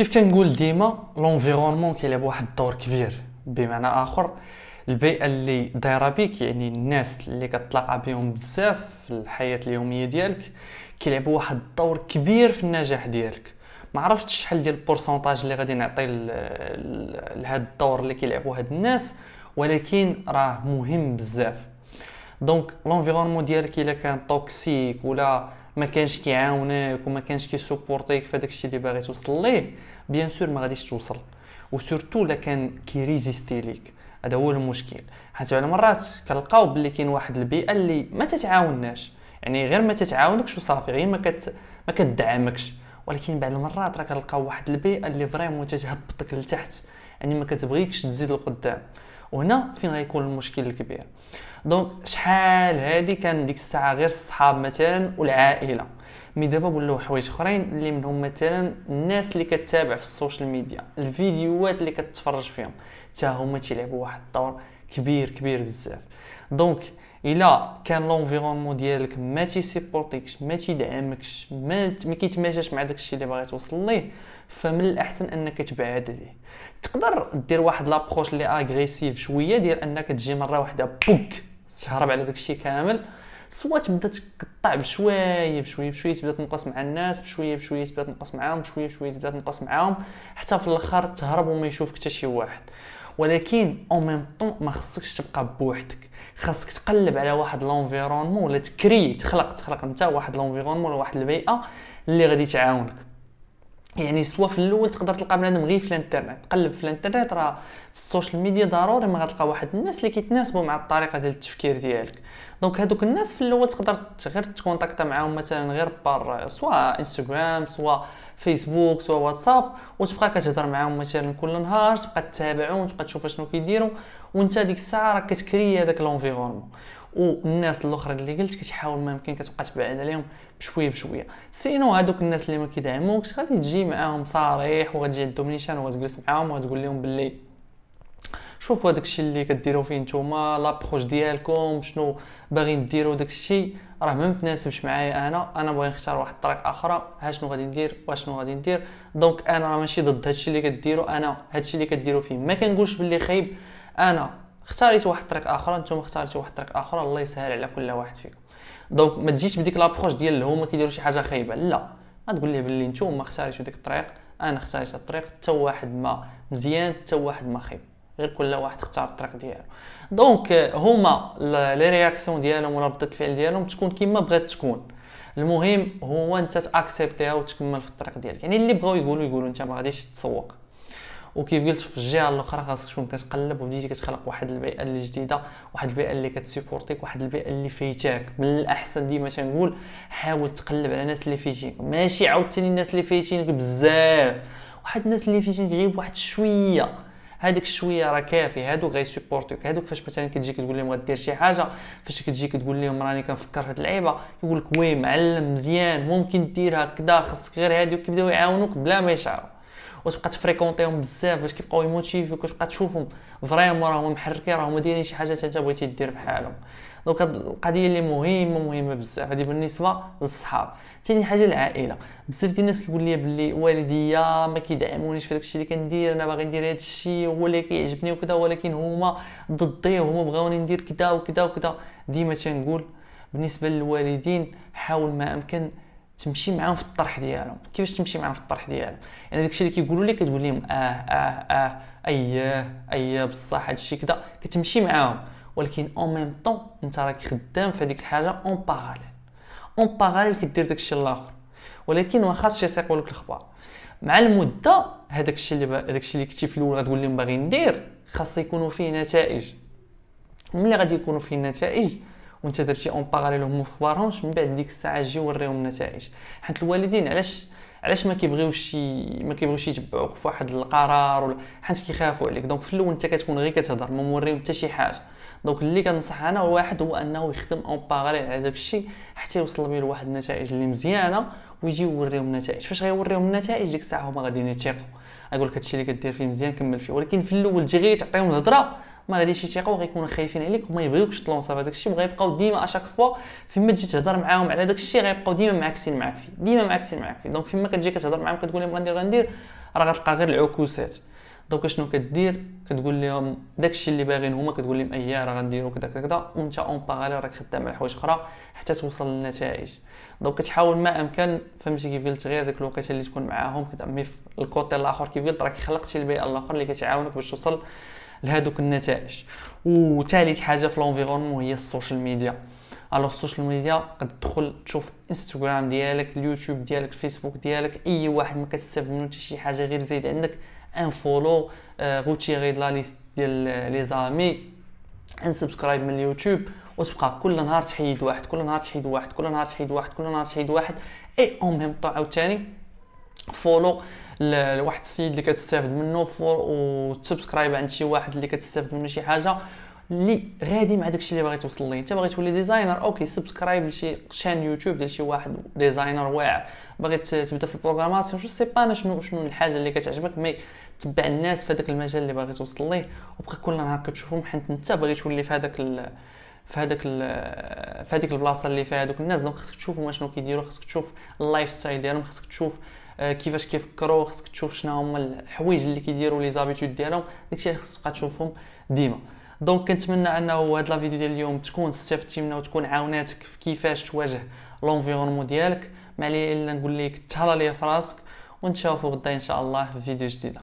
كيف كنقول ديما l'environnement كيلعب واحد الدور كبير؟ بمعنى آخر البيئة اللي دايرة بيك يعني الناس اللي كتلاقى بهم بزاف في الحياة اليومية ديالك كيلعبوا واحد الدور كبير في النجاح ديالك. ما عرفتش شحال ديال ال pourcentage اللي غادي نعطي لهذا الدور اللي كيلعبوا هاد الناس ولكن راه مهم بزاف. donc l'environnement ديالك إلا كان toxique ولا ما كانش كيعاونك وما كانش كيسوبورتيك في داكشي اللي باغي توصل ليه؟ bien sûr ما غاديش توصل. و surtout الا كان كيريزيستي ليك. هذا هو المشكل. حيت على مرات كنلقاو بلي كاين واحد البيئة اللي ما تتعاونناش يعني غير ما تتعاونكش وصافي غير ما كت ما كتدعمكش ولكن بعض المرات راه كنلقاو واحد البيئة اللي vraiment تتهبطك لتحت. يعني ما كتبغيكش تزيد لقدام وهنا فين غيكون المشكل الكبير؟ donc شحال هادي كان ديك الساعة غير الصحاب مثلا والعائلة؟ mais دابا ولاو حوايج أخرين اللي منهم مثلا الناس اللي كتابع في ال social media الفيديوهات اللي كتفرج فيهم حتى هما تيلعبوا واحد الدور كبير كبير بزاف. donc الا كان l'environnement ديالك ما تيسيبورتيكش ما تيدعمكش ما ما كيتماشاش مع داكشي اللي باغي توصل ليه فمن الاحسن انك تبعد عليه تقدر دير واحد l'approche اللي agressive شوية ديال انك تجي مره واحدة بوك تهرب على داكشي كامل soit تبدا تقطع بشويه بشويه بشويه تبدا تنقص مع الناس بشويه بشويه تبدا تنقص معاهم بشويه بشويه تبدا تنقص معاهم حتى في الآخر تهرب وما يشوفك حتى شي واحد ولكن أو ميم طون ما خصكش تبقى بوحدك. خاصك تقلب على واحد l'environnement ولا تكري تخلق تخلق انت واحد l'environnement ولا واحد البيئة اللي غادي تعاونك. يعني soit في الأول تقدر تلقى بنادم غير في الإنترنت. تقلب في الإنترنت راه في ال social media ضروري ما غتلقى واحد. الناس اللي كيتناسبوا مع الطريقة ديال التفكير ديالك. donc هادوك الناس في الأول تقدر غير تكونتاكتا معاهم مثلا غير par soit انستغرام soit فيسبوك soit واتساب وتبقى كتهضر معاهم مثلا كل نهار تبقى تتابعهم تبقى تشوف شنو كيديروا. وانت ديك الساعة راك كتكري هذاك l'environnement والناس الاخرين اللي قلت كتحاول ما يمكن كتبقى تبعد عليهم بشوية بشوية. sinon هادوك الناس اللي ما كيدعموكش غادي تجي معاهم صريح وغتجي عندهم نيشان وغتجلس معاهم وغتقول لهم باللي شوفوا هذاك الشيء اللي كديروا فيه نتوما l'approche ديالكم شنو باغيين ديروا داك الشيء راه ما متناسبش معايا أنا أنا باغي نختار واحد الطريق أخرى ها شنو غادي ندير واشنو غادي ندير. donc أنا راه ماشي ضد هادشي اللي كديروا أنا هادشي اللي كديروا فيه. ما كنقولش باللي خايب أنا اختاريت واحد الطريق أخرى نتوما اختاريتوا واحد الطريق أخرى الله يسهل على كل واحد فيكم. donc ما تجيش بديك l'approche ديال هما كيديروا شي حاجة خايبة لا. غتقول ليه باللي نتوما اختاريتوا ديك الطريق أنا اختاريت الطريق حتى واحد ما مزيان حتى واحد ما خايب. غير كل واحد اختار الطريق ديالو. donc هما les réactions ديالهم ولا رده الفعل ديالهم تكون كما بغات تكون. المهم هو انت تأكسبتيها وتكمل في الطريق ديالك. يعني اللي بغاو يقولوا يقولوا. انت ما غاديش تسوق. وكيف قلت في الجهة الأخرى خاصك تكون كتقلب وبديتي كتخلق واحد البيئة اللي جديدة واحد البيئة اللي كتسيبورتيك واحد البيئة اللي فايتاك. من الأحسن ديما تنقول حاول تقلب على الناس اللي فايتينك ماشي عاوتاني الناس اللي فايتينك بزاف. واحد الناس اللي فايتينك غير بواحد شوية. هذيك الشويه راه كافي. هادوك غيسيبورتيك هادوك فاش مثلا كتجي كتقول لهم غدير شي حاجة فاش كتجي كتقول لهم راني كنفكر في هاد اللعيبة يقول لك oui معلم مزيان ممكن ديرها كدا خاصك غير هادو كيبداو يعاونوك بلا ما يشعروا. وتبقى تفريكونتيهم بزاف باش كيبقاو يموتيفيك وتبقى تشوفهم vraiment راهم محركين راهم دايرين شي حاجة انت بغيتي دير بحالهم. donc القضية اللي مهمة مهمة بزاف. هذه بالنسبة للصحاب. ثاني حاجة العائلة. بزاف ديال الناس كيقول لي باللي والديا ما كيدعمونيش في داكشي اللي كندير أنا باغي ندير هادشي هو اللي كيعجبني وكذا ولكن هما ضدي وهما بغاوني ندير كذا وكذا وكذا ديما تنقول بالنسبة للوالدين حاول ما أمكن تمشي معاهم في الطرح ديالهم. كيفاش تمشي معاهم في الطرح ديالهم؟ يعني داكشي اللي كيقولوا لك كتقول لهم آه آه آه اييه اييه بصح هادشي كذا كتمشي معاهم. ولكن en même temps أنت راك خدام في هذيك الحاجة en parallèle en parallèle كدير داكشي الآخر. ولكن ما خاصش يسيقوا لك الأخبار. مع المدة هذاك الشيء اللي هذاك الشيء اللي كنتي في الأول غتقول لهم باغي ندير خاص يكونوا فيه نتائج. ملي غادي يكونوا فيه النتائج وانت درتي en parallèle هما في من بعد ديك الساعة جي وريهم النتائج. حيت الوالدين علاش علاش ما كيبغيوش ما كيبغيوش يتبعوك في واحد القرار ولا حيت كيخافوا عليك. donc في الأول انت كتكون غير كتهضر ما موريهم حتى شي حاجة. donc اللي كنصح أنا واحد هو أنه يخدم en parallèle على داك الشيء حتى يوصل به لواحد النتائج اللي مزيانة ويجي يوريهم النتائج. فاش غيوريهم النتائج ديك الساعة هما غاديين يتيقوا يقول لك هادشي اللي كدير فيه مزيان كمل فيه. ولكن في الأول تجي غير تعطيهم الهضرة ما غاديش يثيقوا غيكونوا خايفين عليك وما يبغيوكش تلونسا في هذاك الشيء وغيبقاو ديما à chaque fois فيما تجي تهضر معاهم على هذاك الشيء غيبقاو ديما معكسين معاك فيه ديما معكسين معاك فيه. donc فيما كتجي كتهضر معاهم كتقول لهم غندير غندير راه غتلقى غير العكوسات. donc شنو كدير؟ كتقول لهم داكشي اللي باغيين هما كتقول لهم اييه راه غنديرو كذا كذا وانت en parallèle راك خدام على حوايج أخرى حتى توصل للنتائج. donc كتحاول ما أمكن فهمتي كيف قلت غير ديك الوقيته اللي تكون معاهم كتعمي في ال côté الآخر كيف قلت راك خلقتي البيئة الآخر اللي كتعاونك باش توصل لهذوك النتائج. وثالث حاجة في l'environnement هي ال social media. alors ال social media تدخل تشوف انستغرام ديالك اليوتيوب ديالك الفيسبوك ديالك أي واحد ما كتستافد منه حتى شي حاجة غير زيد عندك unfollow retirer la liste ديال les amis unsubscribe من اليوتيوب وتبقى كل نهار تحيد واحد كل نهار تحيد واحد كل نهار تحيد واحد كل نهار تحيد واحد et en même temps عاوتاني follow لواحد السيد اللي كتستافد منه وت subscribe عند شي واحد اللي كتستافد منه شي حاجة اللي غادي مع داكشي اللي باغي توصل ليه. انت باغي تولي designer OK subscribe لشي chaîne YouTube ديال شي واحد designer واعر. باغي تبدا في ال programmation je sais pas شنو شنو الحاجة اللي كتعجبك mais تبع الناس في هذاك المجال اللي باغي توصل ليه. وبقى كل نهار كتشوفهم حيت انت باغي تولي في هذاك في هذاك في هذيك البلاصة اللي فيها هذوك الناس. donc خاصك تشوفهم شنو كيديروا خاصك تشوف ال lifestyle ديالهم خاصك تشوف كيفاش كيفكروا خاصك تشوف شنو هما الحوايج اللي كيديروا les habitudes ديالهم داكشي خاصك تبقى تشوفهم ديما. donc كنتمنى أنه هاد la vidéo ديال اليوم تكون استفدتي منها وتكون عاوناتك في كيفاش تواجه l'environnement ديالك. ما عليه إلا نقول لك تهلا ليا في راسك ونتشافوا غدا إن شاء الله في فيديو جديده